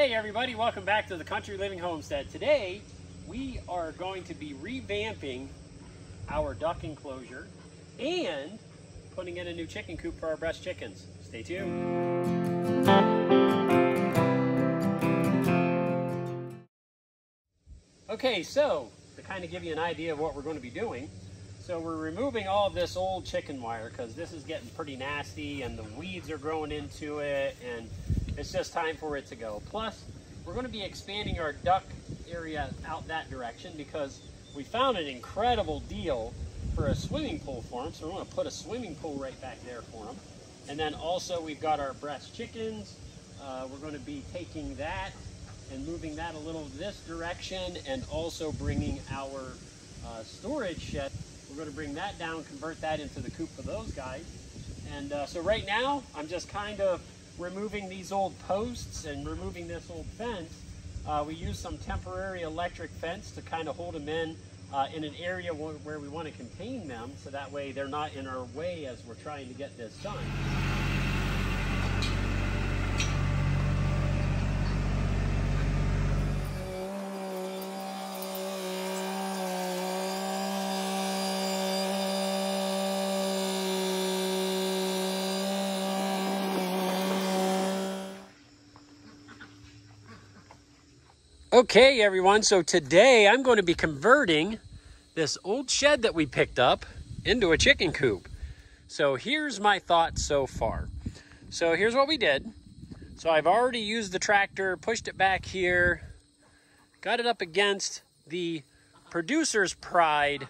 Hey everybody, welcome back to the Country Living Homestead. Today, we are going to be revamping our duck enclosure and putting in a new chicken coop for our Bresse chickens. Stay tuned. Okay, so to kind of give you an idea of what we're going to be doing, so we're removing all of this old chicken wire because this is getting pretty nasty and the weeds are growing into it and it's just time for it to go. Plus, we're going to be expanding our duck area out that direction because we found an incredible deal for a swimming pool for them. So we're going to put a swimming pool right back there for them. And then also we've got our Bresse chickens. Uh, we're going to be taking that and moving that a little this direction and also bringing our uh, storage shed. We're going to bring that down, convert that into the coop for those guys. And uh, so right now, I'm just kind of removing these old posts and removing this old fence. Uh, we use some temporary electric fence to kind of hold them in uh, in an area where, where we want to contain them so that way they're not in our way as we're trying to get this done. Okay, everyone, so today I'm going to be converting this old shed that we picked up into a chicken coop. So here's my thoughts so far. So here's what we did. So I've already used the tractor, pushed it back here, got it up against the Producer's Pride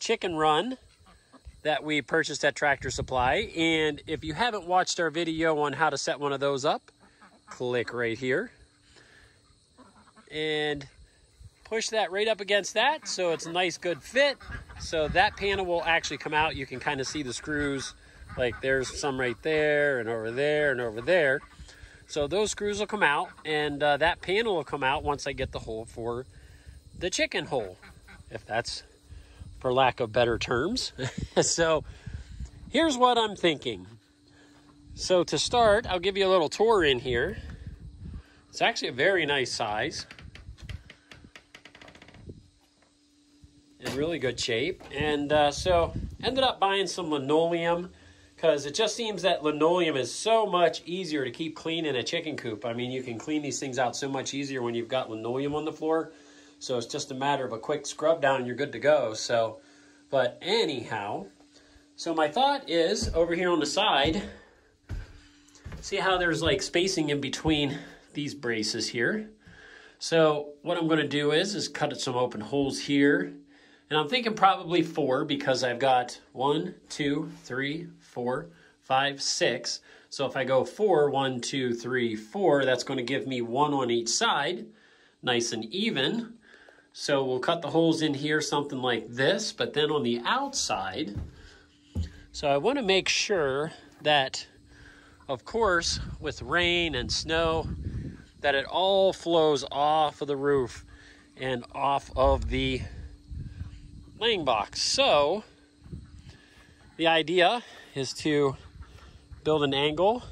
chicken run that we purchased at Tractor Supply. And if you haven't watched our video on how to set one of those up, click right here and push that right up against that so it's a nice good fit. So that panel will actually come out. You can kind of see the screws like there's some right there and over there and over there. So those screws will come out and uh, that panel will come out once I get the hole for the chicken hole if that's for lack of better terms. So here's what I'm thinking. So to start I'll give you a little tour in here. It's actually a very nice size in really good shape. And uh, so ended up buying some linoleum because it just seems that linoleum is so much easier to keep clean in a chicken coop. I mean, you can clean these things out so much easier when you've got linoleum on the floor. So it's just a matter of a quick scrub down and you're good to go. So, but anyhow, so my thought is over here on the side, see how there's like spacing in between these braces here. So what I'm gonna do is, is cut some open holes here and I'm thinking probably four because I've got one, two, three, four, five, six. So if I go four, one, two, three, four, that's going to give me one on each side, nice and even. So we'll cut the holes in here, something like this, but then on the outside, so I want to make sure that, of course, with rain and snow, that it all flows off of the roof and off of the laying box. So the idea is to build an angle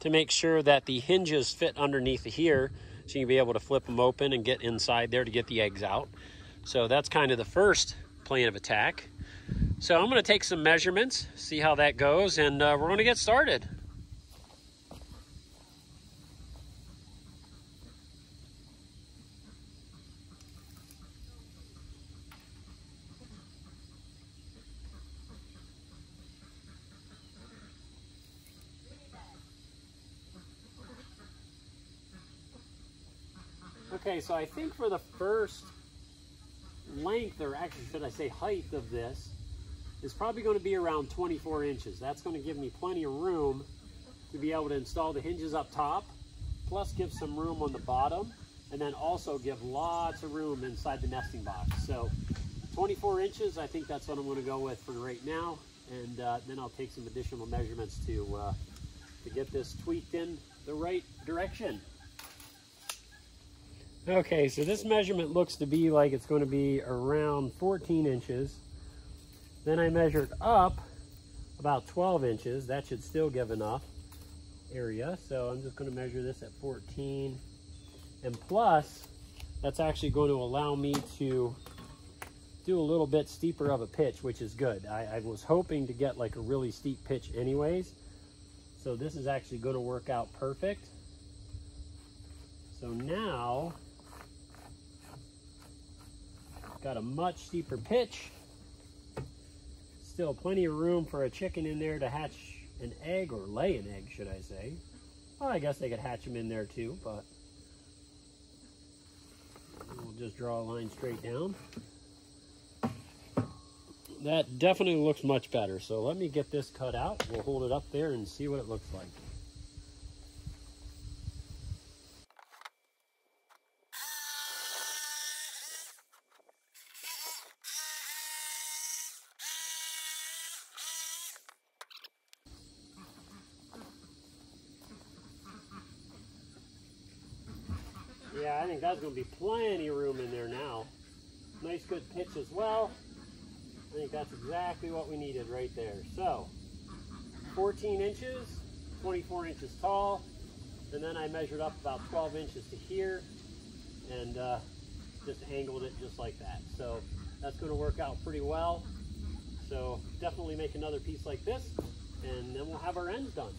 to make sure that the hinges fit underneath here so you can be able to flip them open and get inside there to get the eggs out. So that's kind of the first plan of attack. So I'm going to take some measurements, see how that goes, and uh, we're going to get started. Okay, so I think for the first length, or actually should I say height of this, is probably going to be around 24 inches. That's going to give me plenty of room to be able to install the hinges up top, plus give some room on the bottom, and then also give lots of room inside the nesting box. So 24 inches, I think that's what I'm going to go with for right now, and uh, then I'll take some additional measurements to, uh, to get this tweaked in the right direction. Okay, so this measurement looks to be like it's going to be around 14 inches. Then I measured up about 12 inches. That should still give enough. area. So I'm just going to measure this at 14. And plus, that's actually going to allow me to do a little bit steeper of a pitch, which is good. I, I was hoping to get like a really steep pitch anyways. So this is actually going to work out perfect. So now, got a much steeper pitch. Still plenty of room for a chicken in there to hatch an egg, or lay an egg, should I say. Well, I guess they could hatch them in there too, but we'll just draw a line straight down. That definitely looks much better. So let me get this cut out. We'll hold it up there and see what it looks like. Yeah, I think that's going to be plenty of room in there now. Nice good pitch as well. I think that's exactly what we needed right there. So, 14 inches, 24 inches tall, and then I measured up about 12 inches to here, and uh, just angled it just like that. So that's going to work out pretty well. So definitely make another piece like this, and then we'll have our ends done.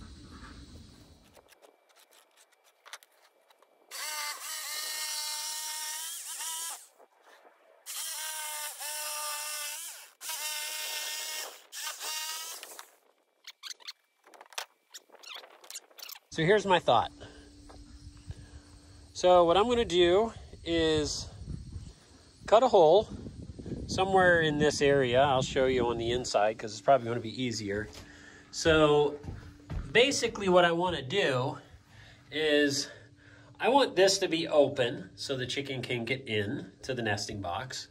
So here's my thought. So what I'm going to do is cut a hole somewhere in this area. I'll show you on the inside because it's probably going to be easier. So basically what I want to do is I want this to be open so the chicken can get in to the nesting box.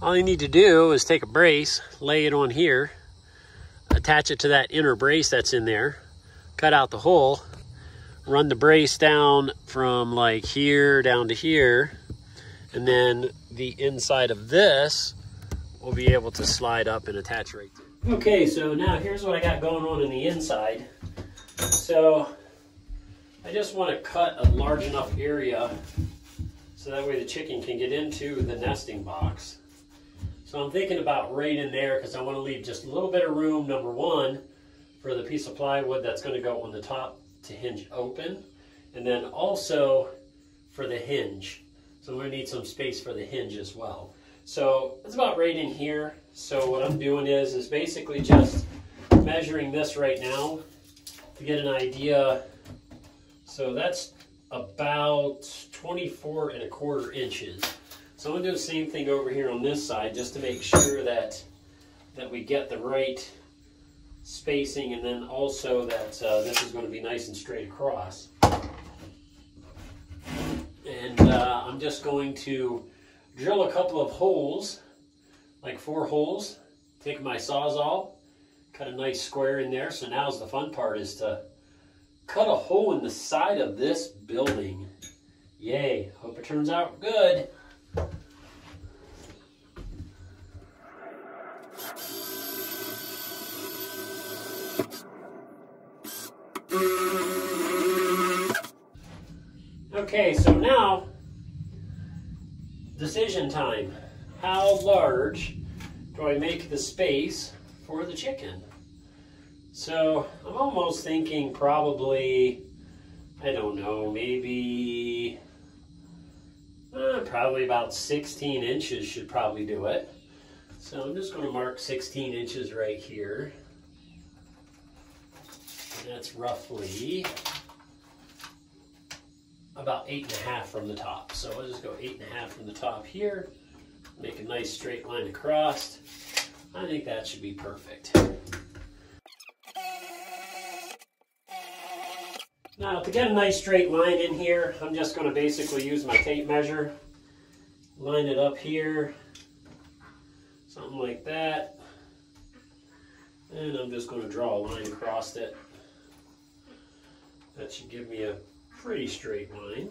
All you need to do is take a brace, lay it on here, attach it to that inner brace that's in there, cut out the hole, run the brace down from like here down to here, and then the inside of this will be able to slide up and attach right there. Okay, so now here's what I got going on in the inside. So I just want to cut a large enough area so that way the chicken can get into the nesting box. So I'm thinking about right in there because I want to leave just a little bit of room, number one, for the piece of plywood that's going to go on the top to hinge open. And then also for the hinge. So we're going to need some space for the hinge as well. So it's about right in here. So what I'm doing is, is basically just measuring this right now to get an idea. So that's about 24 and a quarter inches. So I'm to do the same thing over here on this side just to make sure that that we get the right spacing and then also that uh, this is going to be nice and straight across. And uh, I'm just going to drill a couple of holes, like four holes, take my Sawzall, cut a nice square in there. So now's the fun part is to cut a hole in the side of this building. Yay, hope it turns out good. Okay, so now, decision time. How large do I make the space for the chicken? So I'm almost thinking probably, I don't know, maybe, uh, probably about 16 inches should probably do it. So I'm just going to mark 16 inches right here. And that's roughly about eight and a half from the top. So I'll just go eight and a half from the top here, make a nice straight line across. I think that should be perfect. Now to get a nice straight line in here, I'm just going to basically use my tape measure, line it up here, something like that. And I'm just going to draw a line across it. That should give me a pretty straight line.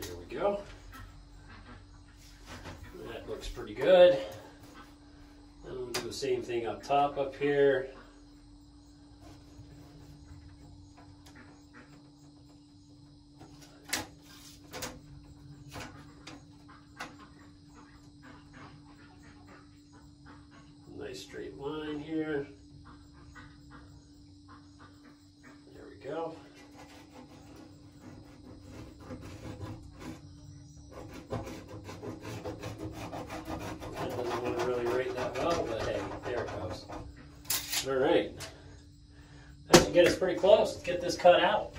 There we go. That looks pretty good. I'm going to do the same thing up top up here. All right. That should get us pretty close. Let's get this cut out.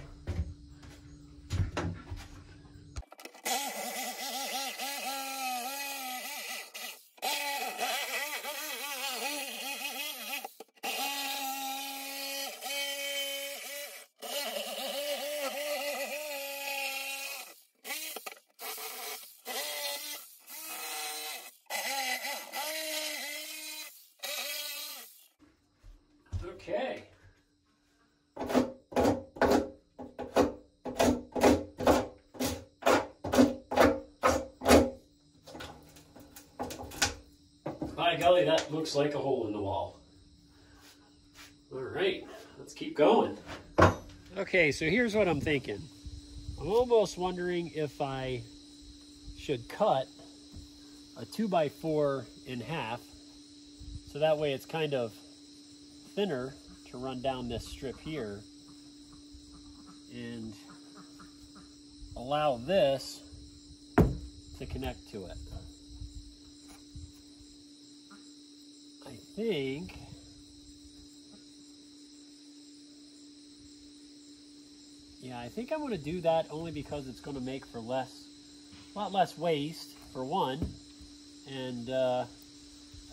Okay. By golly, that looks like a hole in the wall. All right, let's keep going. Okay, so here's what I'm thinking. I'm almost wondering if I should cut a two by four in half so that way it's kind of thinner to run down this strip here and allow this to connect to it. I think yeah I think I'm going to do that only because it's going to make for less a lot less waste for one and uh,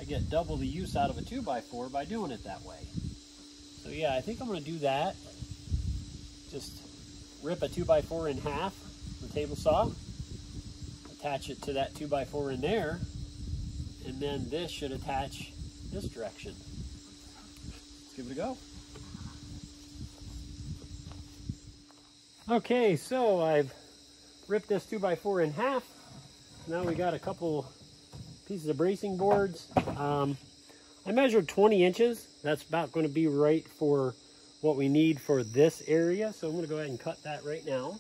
I get double the use out of a 2x4 by doing it that way. So yeah, I think I'm going to do that. Just rip a 2x4 in half a table saw, attach it to that 2x4 in there, and then this should attach this direction. Let's give it a go. Okay, so I've ripped this 2x4 in half. Now we got a couple pieces of bracing boards. Um, I measured 20 inches. That's about going to be right for what we need for this area. So I'm going to go ahead and cut that right now.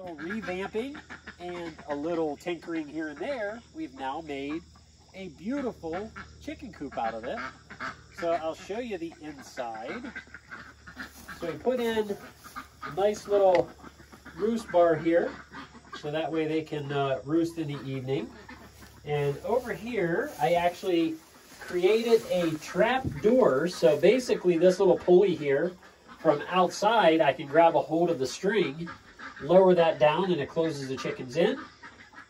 little and a little tinkering here and there, we've now made a beautiful chicken coop out of it. So I'll show you the inside. So we put in a nice little roost bar here, so that way they can uh, roost in the evening. And over here, I actually created a trap door. So basically this little pulley here, from outside, I can grab a hold of the string lower that down and it closes the chickens in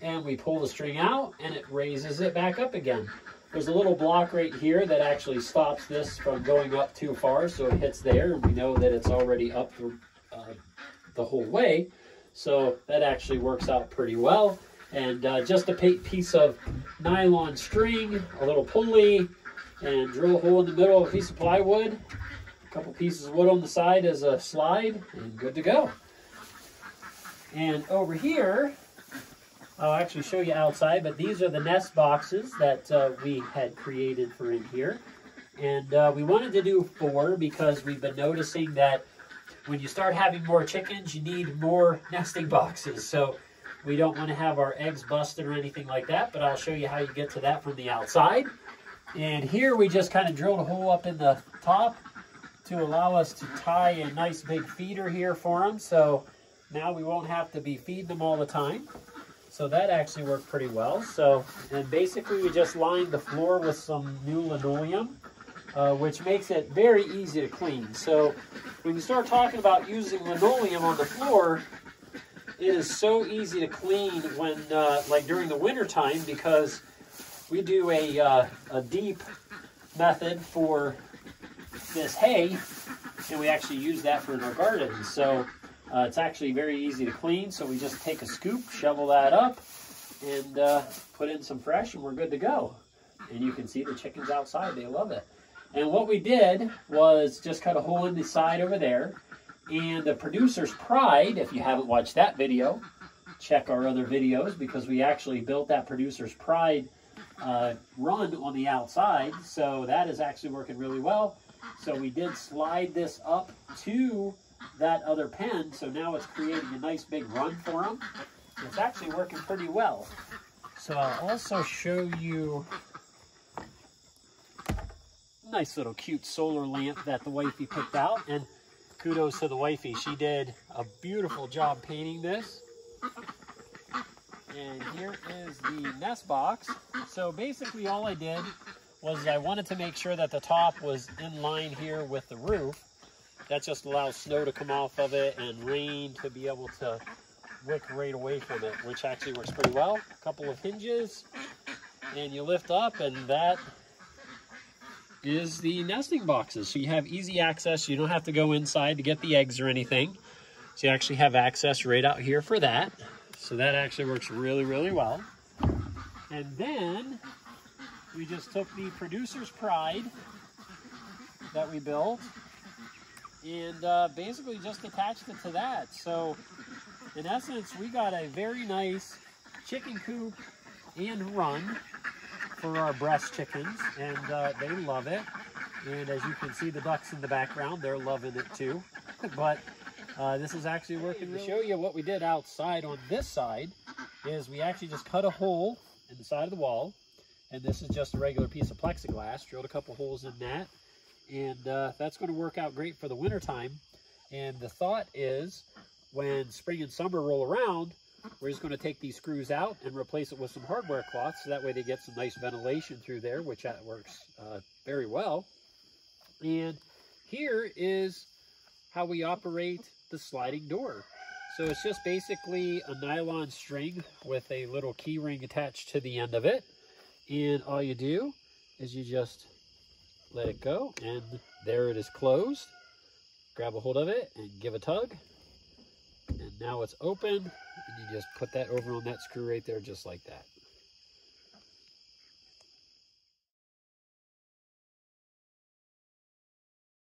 and we pull the string out and it raises it back up again. There's a little block right here that actually stops this from going up too far so it hits there and we know that it's already up the, uh, the whole way. So that actually works out pretty well. And uh, just a piece of nylon string, a little pulley, and drill a hole in the middle of a piece of plywood, a couple pieces of wood on the side as a slide, and good to go. And over here, I'll actually show you outside, but these are the nest boxes that uh, we had created for in here. And uh, we wanted to do four because we've been noticing that when you start having more chickens, you need more nesting boxes. So we don't want to have our eggs busted or anything like that, but I'll show you how you get to that from the outside. And here we just kind of drilled a hole up in the top to allow us to tie a nice big feeder here for them. So now we won't have to be feeding them all the time. So that actually worked pretty well. So, and basically we just lined the floor with some new linoleum, uh, which makes it very easy to clean. So when you start talking about using linoleum on the floor, it is so easy to clean when, uh, like during the winter time, because we do a, uh, a deep method for this hay, and we actually use that for our gardens. So uh, it's actually very easy to clean, so we just take a scoop, shovel that up, and uh, put in some fresh and we're good to go. And you can see the chickens outside, they love it. And what we did was just cut a hole in the side over there. And the producer's pride, if you haven't watched that video, check our other videos because we actually built that producer's pride uh, run on the outside. So that is actually working really well. So we did slide this up to that other pen. So now it's creating a nice big run for them. It's actually working pretty well. So I'll also show you nice little cute solar lamp that the wifey picked out. And kudos to the wifey. She did a beautiful job painting this. And here is the nest box. So basically all I did was I wanted to make sure that the top was in line here with the roof. That just allows snow to come off of it and rain to be able to wick right away from it, which actually works pretty well. A couple of hinges, and you lift up, and that is the nesting boxes. So you have easy access. You don't have to go inside to get the eggs or anything. So you actually have access right out here for that. So that actually works really, really well. And then we just took the producer's pride that we built and uh, basically just attached it to that. So in essence, we got a very nice chicken coop and run for our Bresse chickens, and uh, they love it. And as you can see, the ducks in the background, they're loving it too. but uh, this is actually working. To show you what we did outside on this side is we actually just cut a hole in the side of the wall, and this is just a regular piece of plexiglass. Drilled a couple holes in that, and uh, that's going to work out great for the winter time. And the thought is when spring and summer roll around, we're just going to take these screws out and replace it with some hardware cloth so that way they get some nice ventilation through there, which that works uh, very well. And here is how we operate the sliding door. So it's just basically a nylon string with a little key ring attached to the end of it. And all you do is you just let it go and there it is closed. Grab a hold of it and give a tug. And now it's open and you just put that over on that screw right there just like that.